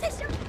剑圣